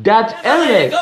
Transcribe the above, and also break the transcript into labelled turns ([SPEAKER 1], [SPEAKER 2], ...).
[SPEAKER 1] That's
[SPEAKER 2] Alex.